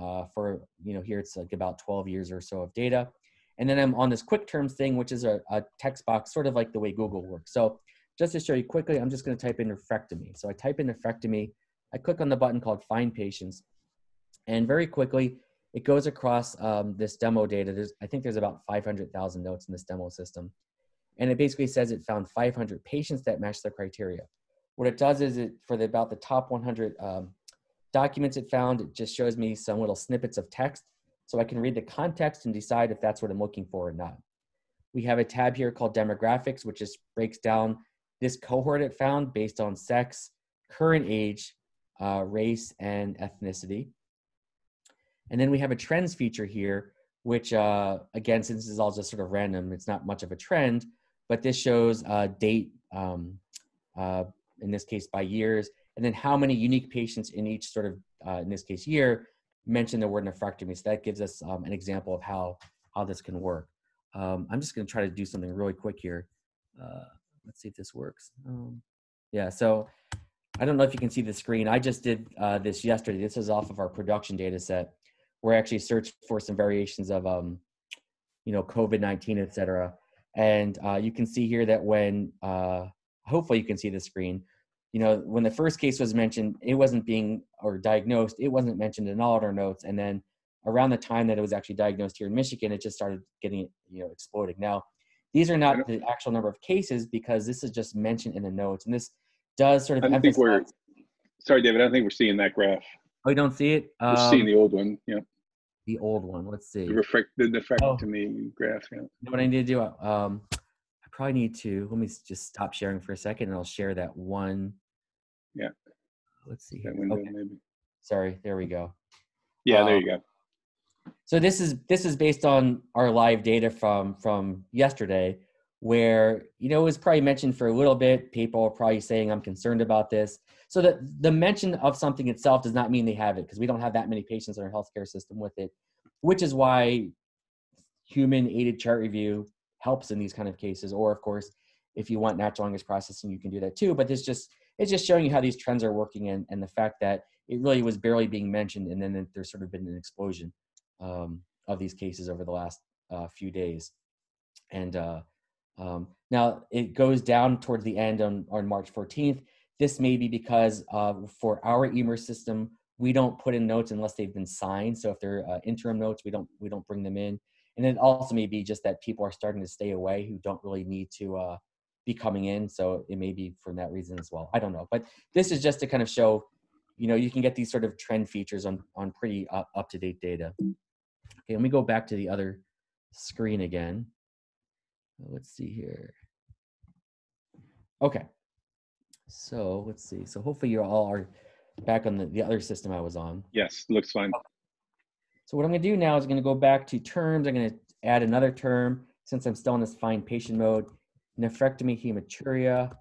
[SPEAKER 4] uh, for, you know, here it's like about 12 years or so of data. And then I'm on this quick terms thing, which is a, a text box, sort of like the way Google works. So just to show you quickly, I'm just gonna type in nephrectomy. So I type in nephrectomy, I click on the button called find patients. And very quickly, it goes across um, this demo data. There's, I think there's about 500,000 notes in this demo system. And it basically says it found 500 patients that match the criteria. What it does is it, for the, about the top 100 um, documents it found, it just shows me some little snippets of text so I can read the context and decide if that's what I'm looking for or not. We have a tab here called demographics, which just breaks down this cohort it found based on sex, current age, uh, race, and ethnicity. And then we have a trends feature here, which uh, again, since this is all just sort of random, it's not much of a trend, but this shows uh, date, um, uh, in this case by years, and then how many unique patients in each sort of, uh, in this case year, mention the word nephrectomy. So that gives us um, an example of how, how this can work. Um, I'm just gonna try to do something really quick here. Uh, let's see if this works. Um, yeah, so I don't know if you can see the screen. I just did uh, this yesterday. This is off of our production data set. We're actually searched for some variations of, um, you know, COVID-19, et cetera. And uh, you can see here that when, uh, hopefully you can see the screen, you know, when the first case was mentioned, it wasn't being, or diagnosed, it wasn't mentioned in all of our notes. And then around the time that it was actually diagnosed here in Michigan, it just started getting, you know, exploding. Now, these are not the actual number of cases because this is just mentioned in the notes. And this does sort of
[SPEAKER 1] I don't think we're, sorry, David, I don't think we're seeing that graph.
[SPEAKER 4] Oh, you don't see it?
[SPEAKER 1] We're
[SPEAKER 4] Um,
[SPEAKER 1] seeing the old one, yeah.
[SPEAKER 4] the old one. Let's see.
[SPEAKER 1] The
[SPEAKER 4] You
[SPEAKER 1] refract, the
[SPEAKER 4] Oh.
[SPEAKER 1] nephrectomy graph, yeah.
[SPEAKER 4] know what I need to do? Um, I probably need to, let me just stop sharing for a second and I'll share that one.
[SPEAKER 1] Yeah.
[SPEAKER 4] Let's see here.
[SPEAKER 1] window
[SPEAKER 4] Okay,
[SPEAKER 1] maybe.
[SPEAKER 4] sorry, there we go.
[SPEAKER 1] Yeah, there
[SPEAKER 4] Uh,
[SPEAKER 1] you go.
[SPEAKER 4] So this is this is based on our live data from from yesterday, where you know it was probably mentioned for a little bit. People are probably saying I'm concerned about this. So the the mention of something itself does not mean they have it because we don't have that many patients in our healthcare system with it, which is why human aided chart review helps in these kind of cases. Or of course, if you want natural language processing, you can do that too. But this just it's just showing you how these trends are working and and the fact that it really was barely being mentioned, and then there's sort of been an explosion um, of these cases over the last uh, few days. And uh, um, now it goes down towards the end on, on March 14th. This may be because uh, for our eMERSE system, we don't put in notes unless they've been signed. So if they're uh, interim notes, we don't we don't bring them in. And it also may be just that people are starting to stay away who don't really need to uh, be coming in. So it may be for that reason as well. I don't know, but this is just to kind of show, you know, you can get these sort of trend features on on pretty uh, up to date data. Okay, let me go back to the other screen again. Let's see here. Okay, so let's see. So hopefully you all are back on the, the other system I was on.
[SPEAKER 1] Yes, looks fine.
[SPEAKER 4] So what I'm gonna do now is I'm gonna go back to terms. I'm gonna add another term since I'm still in this find patient mode. Nephrectomy hematuria,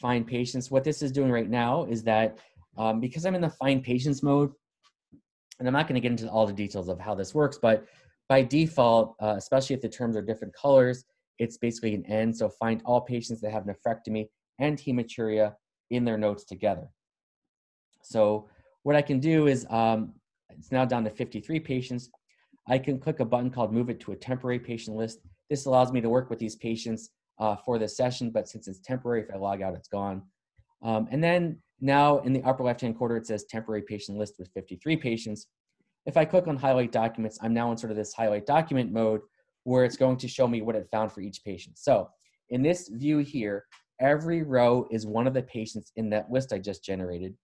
[SPEAKER 4] find patients. What this is doing right now is that um, because I'm in the find patients mode, and I'm not gonna get into all the details of how this works, but by default, uh, especially if the terms are different colors, it's basically an N. So find all patients that have nephrectomy and hematuria in their notes together. So what I can do is, um, it's now down to 53 patients. I can click a button called move it to a temporary patient list. This allows me to work with these patients uh, for this session, but since it's temporary, if I log out, it's gone. Um, and then now in the upper left-hand corner, it says temporary patient list with 53 patients. If I click on highlight documents, I'm now in sort of this highlight document mode where it's going to show me what it found for each patient. So in this view here, every row is one of the patients in that list I just generated.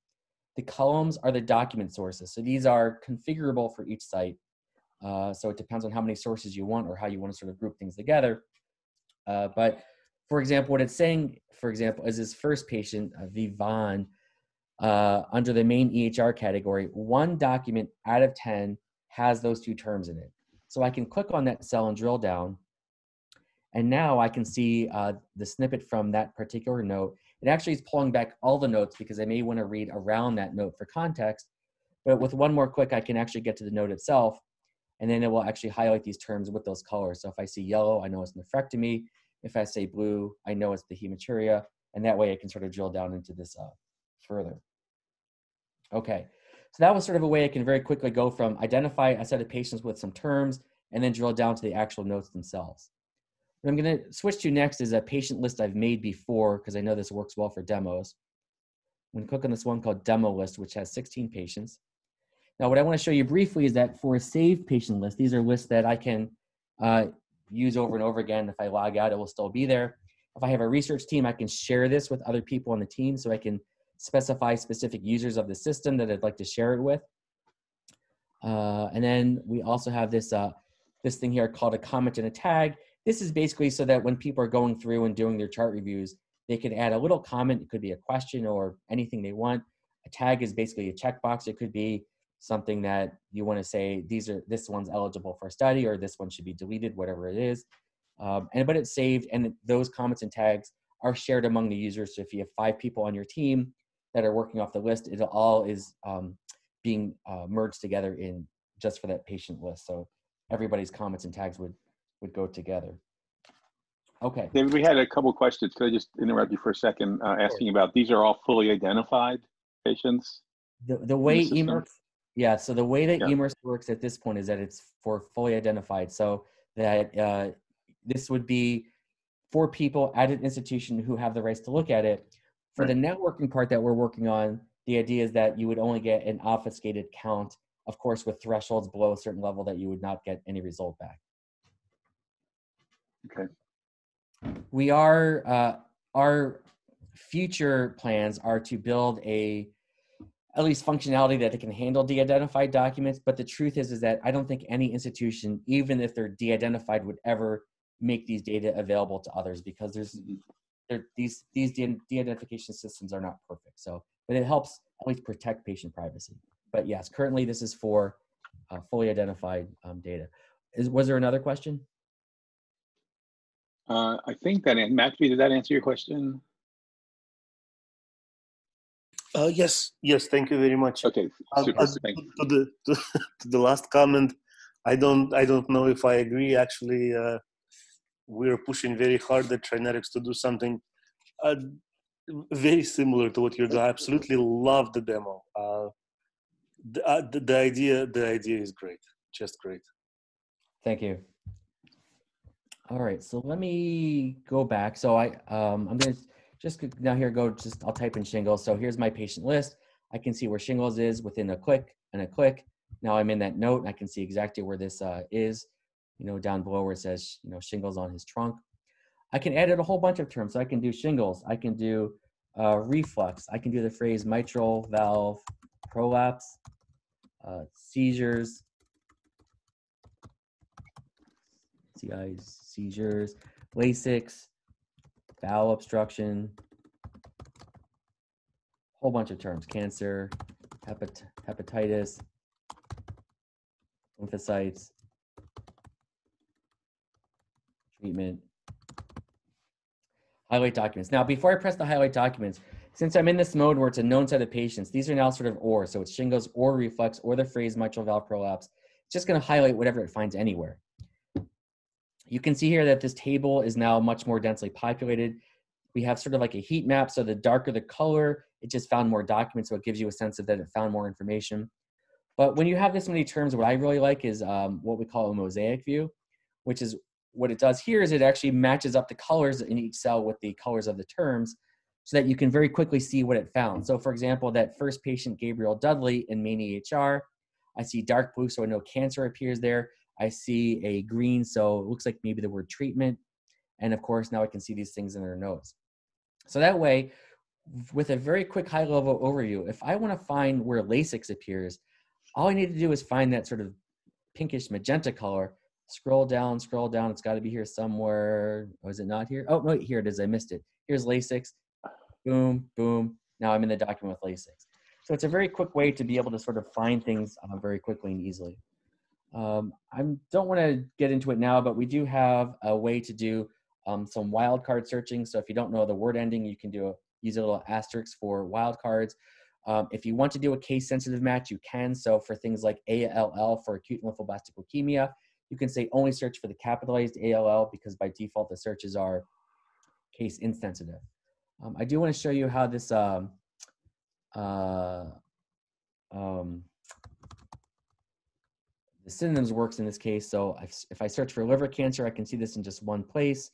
[SPEAKER 4] The columns are the document sources. So these are configurable for each site. Uh, so it depends on how many sources you want or how you want to sort of group things together. Uh, but for example, what it's saying, for example, is this first patient, uh, Vivan, uh, under the main EHR category, one document out of 10 has those two terms in it. So I can click on that cell and drill down. And now I can see uh, the snippet from that particular note. It actually is pulling back all the notes because I may want to read around that note for context. But with one more click, I can actually get to the note itself. And then it will actually highlight these terms with those colors. So if I see yellow, I know it's nephrectomy. If I say blue, I know it's the hematuria. And that way I can sort of drill down into this uh, further. Okay, So that was sort of a way I can very quickly go from identify a set of patients with some terms and then drill down to the actual notes themselves. What I'm going to switch to next is a patient list I've made before because I know this works well for demos. I'm to click on this one called demo list, which has 16 patients. Now, what I want to show you briefly is that for a saved patient list, these are lists that I can uh, use over and over again. If I log out, it will still be there. If I have a research team, I can share this with other people on the team so I can specify specific users of the system that I'd like to share it with. Uh, and then we also have this, uh, this thing here called a comment and a tag. This is basically so that when people are going through and doing their chart reviews, they can add a little comment. It could be a question or anything they want. A tag is basically a checkbox. It could be something that you want to say these are this one's eligible for study or this one should be deleted, whatever it is. Um, and but it's saved, and those comments and tags are shared among the users. So if you have five people on your team that are working off the list, it all is um, being uh, merged together in just for that patient list. So everybody's comments and tags would would go together. Okay.
[SPEAKER 1] David, we had a couple questions. Could I just interrupt you for a second, uh, asking about these are all fully identified patients?
[SPEAKER 4] The, the way eMERSE, yeah, so the way that
[SPEAKER 1] Yeah.
[SPEAKER 4] eMERSE works at this point is that it's for fully identified. So that uh, this would be for people at an institution who have the rights to look at it. For the networking part that we're working on, the idea is that you would only get an obfuscated count, of course, with thresholds below a certain level that you would not get any result back.
[SPEAKER 1] Okay.
[SPEAKER 4] we are uh, our future plans are to build a at least functionality that they can handle de-identified documents. But the truth is is that i don't think any institution even if they're de-identified would ever make these data available to others because there's
[SPEAKER 1] Mhm.
[SPEAKER 4] there, these these de- de-identification systems are not perfect. So but it helps at least protect patient privacy. But yes currently this is for uh, fully identified um, data. Is was there another question?
[SPEAKER 1] Uh, I think that, Matthew, did that answer your question?
[SPEAKER 8] Uh, yes, yes, thank you very much.
[SPEAKER 1] Okay,
[SPEAKER 8] Uh,
[SPEAKER 1] super,
[SPEAKER 8] uh,
[SPEAKER 1] thank you.
[SPEAKER 8] to the to, to the last comment, I don't I don't know if I agree. Actually, uh, we're pushing very hard at TriNetX to do something uh, very similar to what you're doing. I absolutely love the demo. Uh, the, uh, the the idea the idea is great, just great.
[SPEAKER 4] Thank you. All right, so let me go back. So I, um, I'm gonna just now here go, just I'll type in shingles. So here's my patient list. I can see where shingles is within a click and a click. Now I'm in that note and I can see exactly where this uh, is, you know, down below where it says, you know, shingles on his trunk. I can in a whole bunch of terms. So I can do shingles. I can do uh, reflux. I can do the phrase mitral valve prolapse, uh, seizures, CI seizures, Lasix, bowel obstruction, whole bunch of terms, cancer, hepat- hepatitis, lymphocytes, treatment, highlight documents. Now, before I press the highlight documents, since I'm in this mode where it's a known set of patients, these are now sort of or, so it's shingles or reflux or the phrase mitral valve prolapse. It's just going to highlight whatever it finds anywhere. You can see here that this table is now much more densely populated. We have sort of like a heat map, so the darker the color, it just found more documents, so it gives you a sense of that it found more information. But when you have this many terms, what I really like is um, what we call a mosaic view, which is what it does here is it actually matches up the colors in each cell with the colors of the terms so that you can very quickly see what it found. So for example, that first patient, Gabriel Dudley in main EHR, I see dark blue, so I know cancer appears there. I see a green, so it looks like maybe the word treatment. And of course, now I can see these things in their notes. So that way, with a very quick high level overview, if I want to find where Lasix appears, all I need to do is find that sort of pinkish magenta color. Scroll down, scroll down. It's got to be here somewhere. Oh, is it not here? Oh, no, here it is. I missed it. Here's Lasix. Boom, boom. Now I'm in the document with Lasix. So it's a very quick way to be able to sort of find things uh, very quickly and easily. Um, I don't want to get into it now, but we do have a way to do um, some wildcard searching. So if you don't know the word ending, you can do a, use a little asterisk for wildcards. Um, if you want to do a case sensitive match, you can. So for things like ALL for acute lymphoblastic leukemia, you can say only search for the capitalized ALL because by default the searches are case insensitive. Um, I do want to show you how this um, uh, um, the synonyms works in this case. So if, if I search for liver cancer, I can see this in just one place.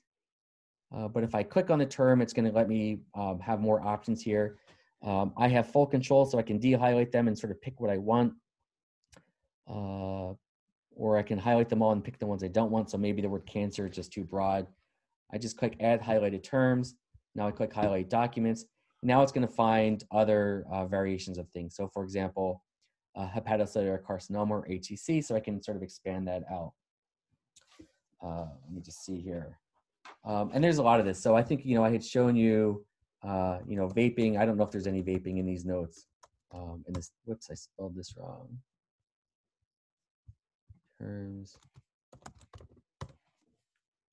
[SPEAKER 4] Uh, but if I click on the term, it's going to let me um, have more options here. Um, I have full control, so I can de-highlight them and sort of pick what I want. Uh, or I can highlight them all and pick the ones I don't want. So maybe the word cancer is just too broad. I just click add highlighted terms. Now I click highlight documents. Now it's going to find other uh, variations of things. So for example, hepatocellular carcinoma or HCC. So I can sort of expand that out. Uh, let me just see here. Um, and there's a lot of this. So I think, you know, I had shown you, uh, you know, vaping. I don't know if there's any vaping in these notes. Um, in this, whoops, I spelled this wrong. Terms.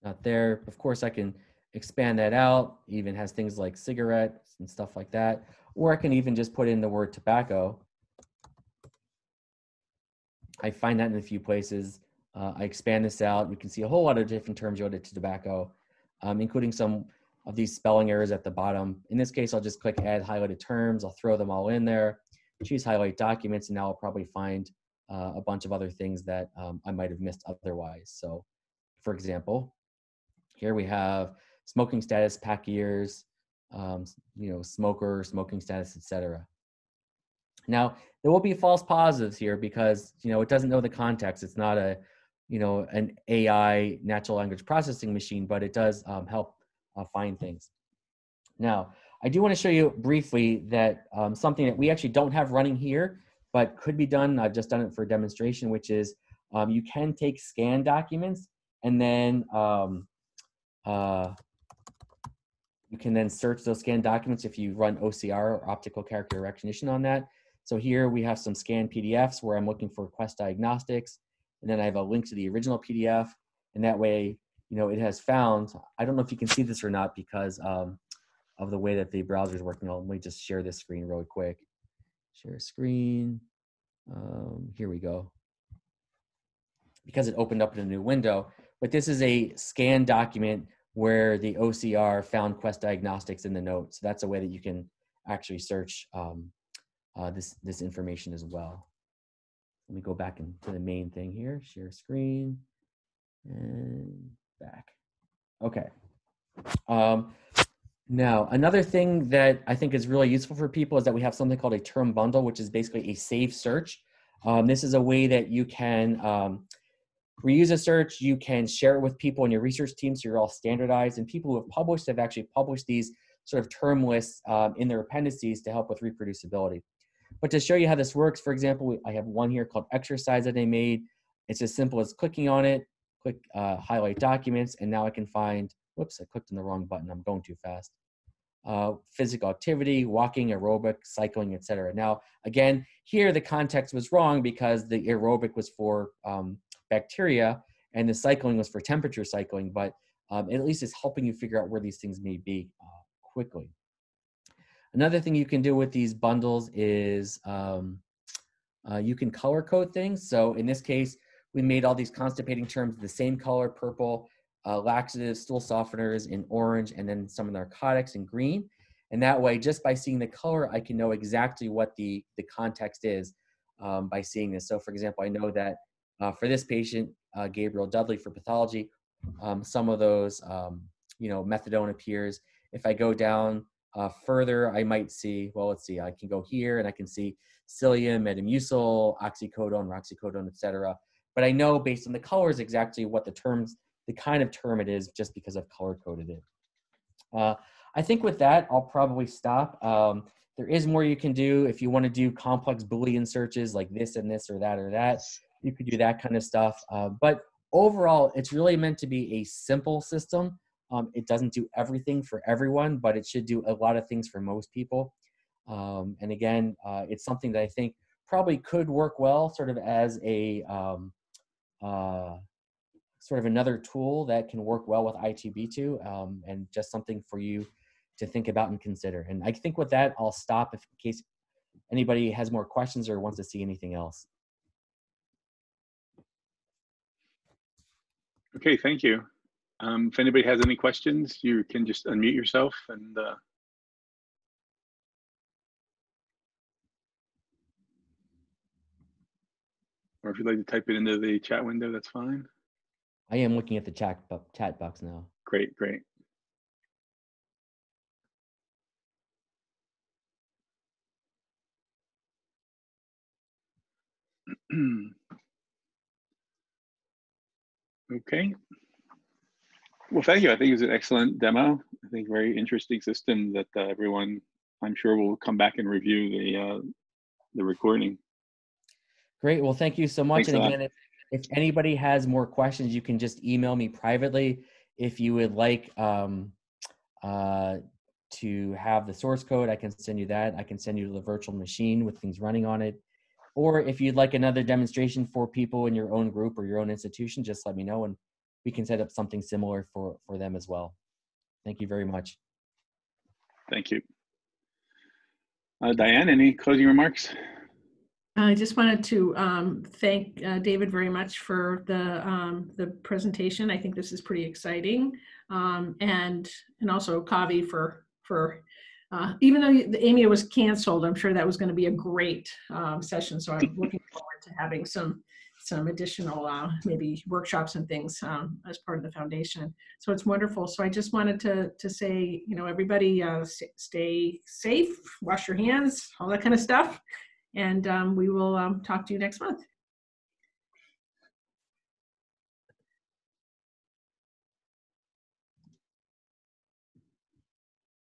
[SPEAKER 4] Not there. Of course, I can expand that out. Even has things like cigarettes and stuff like that. Or I can even just put in the word tobacco. I find that in a few places. Uh, I expand this out. You can see a whole lot of different terms related to tobacco, um, including some of these spelling errors at the bottom. In this case, I'll just click add highlighted terms. I'll throw them all in there, choose highlight documents, and now I'll probably find uh, a bunch of other things that um, I might have missed otherwise. So for example, here we have smoking status, pack years, um, you know, smoker, smoking status, etc. Now, there will be false positives here because, you know, it doesn't know the context. It's not a, you know, an AI natural language processing machine, but it does um, help uh, find things. Now, I do want to show you briefly that um, something that we actually don't have running here, but could be done. I've just done it for a demonstration, which is um, you can take scan documents and then um, uh, you can then search those scan documents if you run OCR or optical character recognition on that. So here we have some scanned PDFs where I'm looking for Quest Diagnostics, and then I have a link to the original PDF, and that way, you know, it has found, I don't know if you can see this or not because um, of the way that the browser is working. Let me just share this screen really quick. Share screen. Um, here we go. Because it opened up in a new window, but this is a scanned document where the OCR found Quest Diagnostics in the notes. So that's a way that you can actually search um, uh, this, this information as well. Let me go back into the main thing here, share screen and back. Okay. Um, now, another thing that I think is really useful for people is that we have something called a term bundle, which is basically a saved search. Um, this is a way that you can um, reuse a search, you can share it with people in your research team so you're all standardized. And people who have published have actually published these sort of term lists um, in their appendices to help with reproducibility. But to show you how this works, for example, I have one here called exercise that I made. It's as simple as clicking on it, click uh, highlight documents, and now I can find, whoops, I clicked on the wrong button. I'm going too fast. Uh, physical activity, walking, aerobic, cycling, etc. Now, again, here the context was wrong because the aerobic was for um, bacteria and the cycling was for temperature cycling, but um, at least it's helping you figure out where these things may be uh, quickly. Another thing you can do with these bundles is um, uh, you can color code things. So in this case, we made all these constipating terms the same color, purple, uh, laxatives, stool softeners in orange, and then some narcotics in green. And that way, just by seeing the color, I can know exactly what the, the context is um, by seeing this. So for example, I know that uh, for this patient, uh, Gabriel Dudley for pathology, um, some of those, um, you know, methadone appears. If I go down uh, further, I might see, well, let's see, I can go here and I can see psyllium, metamucil, oxycodone, roxicodone, etc. But I know based on the colors exactly what the terms, the kind of term it is just because I've color coded it. Uh, I think with that, I'll probably stop. Um, there is more you can do if you want to do complex Boolean searches like this and this or that or that you could do that kind of stuff. Uh, but overall, it's really meant to be a simple system. Um, it doesn't do everything for everyone, but it should do a lot of things for most people. Um, and again, uh, it's something that I think probably could work well, sort of as a um, uh, sort of another tool that can work well with I2B2, um, and just something for you to think about and consider. And I think with that, I'll stop if in case anybody has more questions or wants to see anything else.
[SPEAKER 1] Okay, thank you. Um, if anybody has any questions, you can just unmute yourself and uh, or if you'd like to type it into the chat window, that's fine.
[SPEAKER 4] I am looking at the chat chat box now.
[SPEAKER 1] Great, great. Okay. Well, thank you. I think it was an excellent demo. I think very interesting system that uh, everyone, I'm sure, will come back and review the uh, the recording.
[SPEAKER 4] Great. Well, thank you so much.
[SPEAKER 1] Thanks
[SPEAKER 4] and again, if, if anybody has more questions, you can just email me privately. If you would like um, uh, to have the source code, I can send you that. I can send you the virtual machine with things running on it. Or if you'd like another demonstration for people in your own group or your own institution, just let me know and we can set up something similar for, for them as well. Thank you very much.
[SPEAKER 1] Thank you. Uh, Diane, any closing remarks?
[SPEAKER 2] I just wanted to um, thank uh, David very much for the um, the presentation. I think this is pretty exciting, um, and and also Kavi for for uh, even though the AMIA was canceled, I'm sure that was going to be a great um, session. So I'm looking forward to having some some additional uh, maybe workshops and things um, as part of the foundation. So it's wonderful. So I just wanted to to say, you know, everybody uh, stay safe, wash your hands, all that kind of stuff. And um, we will um, talk to you next month.